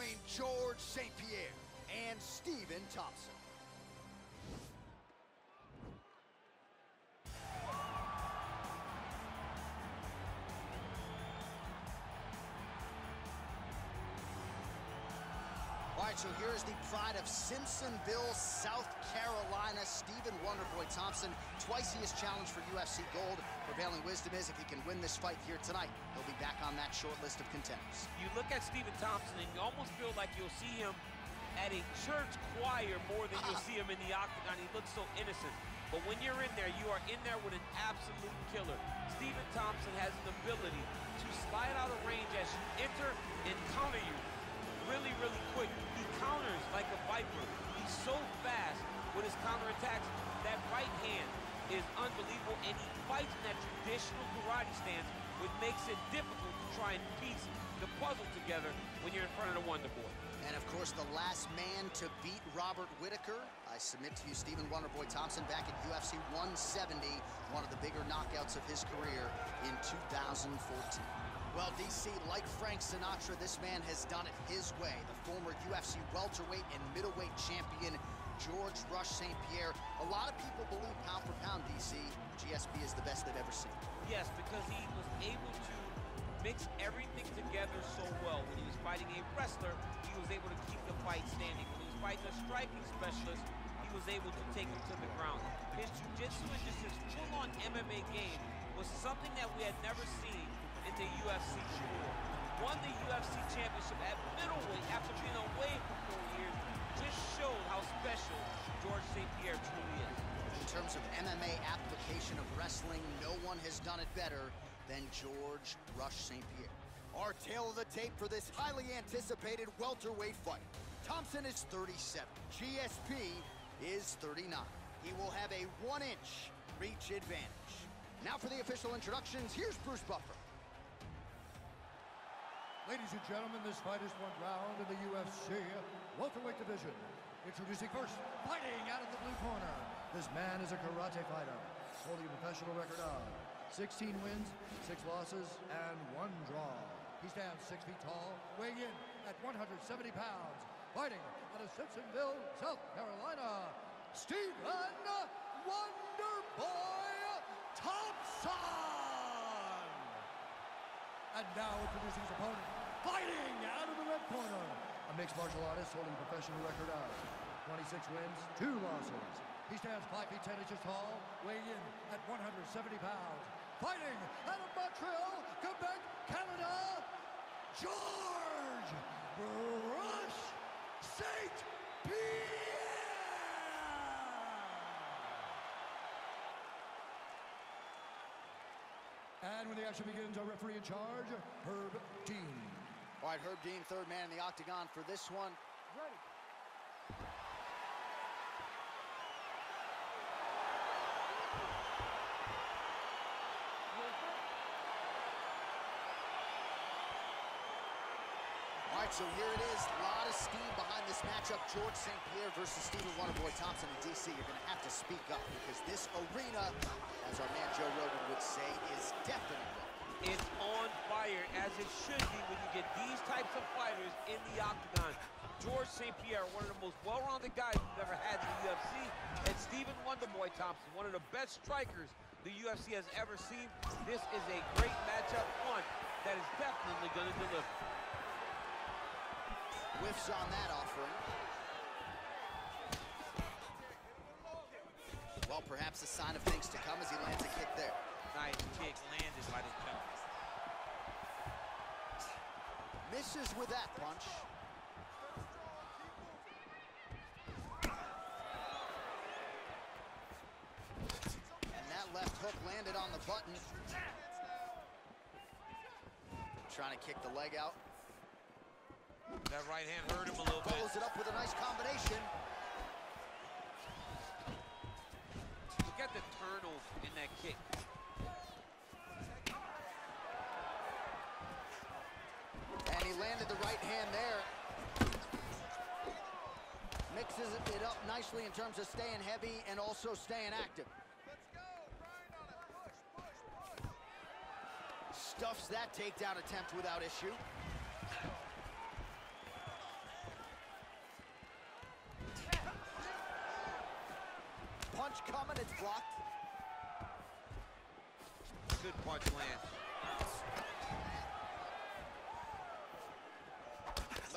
between George St. Pierre and Stephen Thompson. Right, so here's the pride of Simpsonville, South Carolina, Stephen Wonderboy Thompson. Twice he has challenged for UFC gold. Prevailing wisdom is if he can win this fight here tonight, he'll be back on that short list of contenders. You look at Stephen Thompson and you almost feel like you'll see him at a church choir more than you'll see him in the octagon. He looks so innocent. But when you're in there, you are in there with an absolute killer. Stephen Thompson has an ability to slide out of range as you enter and counter you really, really quick. He counters like a viper. He's so fast with his counterattacks. That right hand is unbelievable, and he fights in that traditional karate stance, which makes it difficult to try and piece the puzzle together when you're in front of the Wonder Boy. And of course, the last man to beat Robert Whittaker, I submit to you, Stephen Wonderboy Thompson, back at UFC 170, one of the bigger knockouts of his career in 2014. Well, DC, like Frank Sinatra, this man has done it his way. The former UFC welterweight and middleweight champion, George Rush St. Pierre. A lot of people believe pound for pound, DC, GSP is the best they've ever seen. Yes, because he was able to mix everything together so well. When he was fighting a wrestler, he was able to keep the fight standing. When he was fighting a striking specialist, he was able to take him to the ground. His jiu-jitsu and just his full-on MMA game was something that we had never seen in the UFC before. Won the UFC championship at middleweight after being away for four years. Just showed how special George St. Pierre truly is. In terms of MMA application of wrestling, no one has done it better than George Rush St. Pierre. Our tale of the tape for this highly anticipated welterweight fight. Thompson is 37. GSP is 39. He will have a one-inch reach advantage. Now for the official introductions, here's Bruce Buffer. Ladies and gentlemen, this fight is one round in the UFC welterweight division. Introducing first, fighting out of the blue corner. This man is a karate fighter, holding a professional record of 16 wins, 6 losses, and 1 draw. He stands 6 feet tall, weighing in at 170 pounds. Fighting out of Simpsonville, South Carolina, Stephen Wonderboy Thompson! And now introducing his opponent, fighting out of the red corner, a mixed martial artist holding a professional record of 26 wins, 2 losses. He stands 5 feet 10 inches tall, weighing in at 170 pounds. Fighting out of Montreal, Quebec, Canada, George Rush St. Pierre! And when the action begins, our referee in charge, Herb Dean. All right, Herb Dean, third man in the octagon for this one. Ready. All right, so here it is. A lot of steam behind this matchup. George St. Pierre versus Stephen Wonderboy Thompson in DC. You're going to have to speak up because this arena, as our man Joe Rogan would say, is definitely It's on fire, as it should be when you get these types of fighters in the octagon. George St. Pierre, one of the most well-rounded guys we've ever had in the UFC, and Stephen Wonderboy Thompson, one of the best strikers the UFC has ever seen. This is a great matchup, one that is definitely going to deliver. whiffs on that offering. Well, perhaps a sign of things to come as he lands a kick there. Nice kick landed by the Misses with that punch. And that left hook landed on the button. Trying to kick the leg out. That right hand hurt him a little bit. Follows it up with a nice combination. Look at the turnover in that kick. he landed the right hand there. Mixes it up nicely in terms of staying heavy and also staying active. Stuffs that takedown attempt without issue. Punch coming, it's blocked. Good punch land.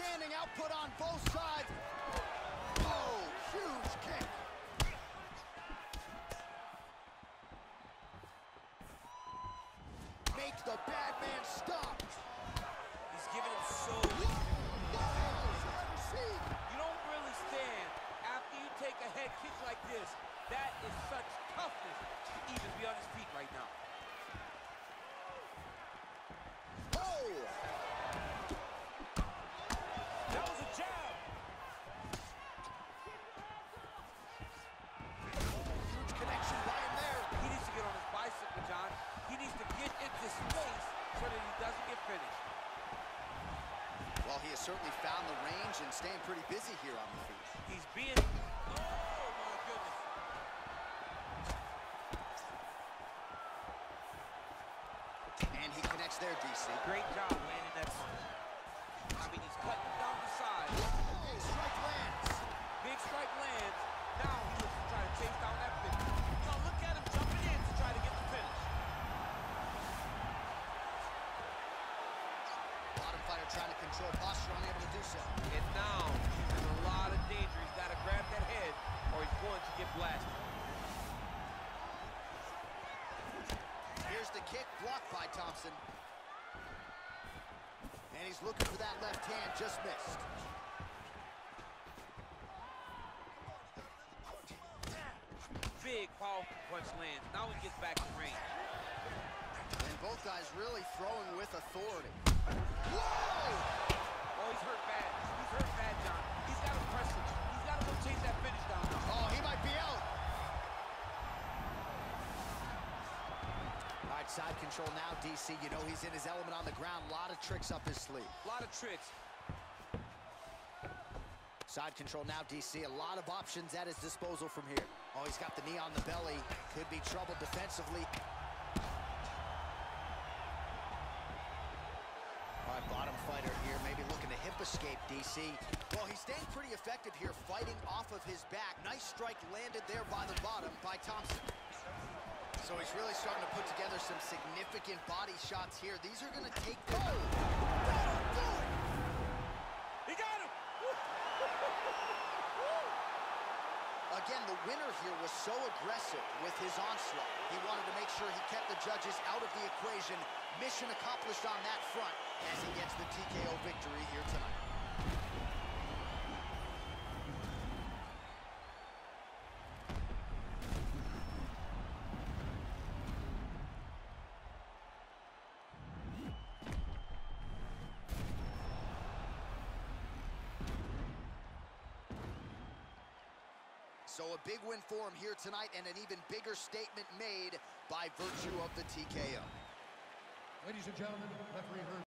Outstanding output on both sides. Oh, huge kick. Make the bad man stop. He's giving him so seen. You don't really stand after you take a head kick like this. That is such toughness to even be on his feet right now. Oh! That was a jab. Huge connection by him there. He needs to get on his bicycle, Jon. He needs to get into space so that he doesn't get finished. Well, he has certainly found the range and staying pretty busy here on the feet. He's being... Oh, my goodness. And he connects there, DC. Great job landing that punch. I mean, he's cutting down the side. Oh, strike lands. Big strike lands. Now he looks to try to chase down that finish. Now look at him jumping in to try to get the finish. Bottom fighter trying to control posture, unable to do so. And now he's in a lot of danger. He's got to grab that head or he's going to get blasted. Here's the kick, blocked by Thompson. And he's looking for that left hand, just missed. Big, powerful punch lands. Now he gets back in range. And both guys really throwing with authority. Whoa! Oh, he's hurt bad. He's hurt bad, side control now, DC. You know he's in his element on the ground. A lot of tricks up his sleeve. A lot of tricks. Side control now, DC. A lot of options at his disposal from here. Oh, he's got the knee on the belly. Could be trouble defensively. All right, bottom fighter here, maybe looking to hip escape, DC. Well, he's staying pretty effective here, fighting off of his back. Nice strike landed there by the bottom by Thompson. He's really starting to put together some significant body shots here. These are going to take. Oh! That'll do it! He got him! Again, the winner here was so aggressive with his onslaught. He wanted to make sure he kept the judges out of the equation. Mission accomplished on that front as he gets the TKO victory here tonight. So a big win for him here tonight and an even bigger statement made by virtue of the TKO. Ladies and gentlemen, referee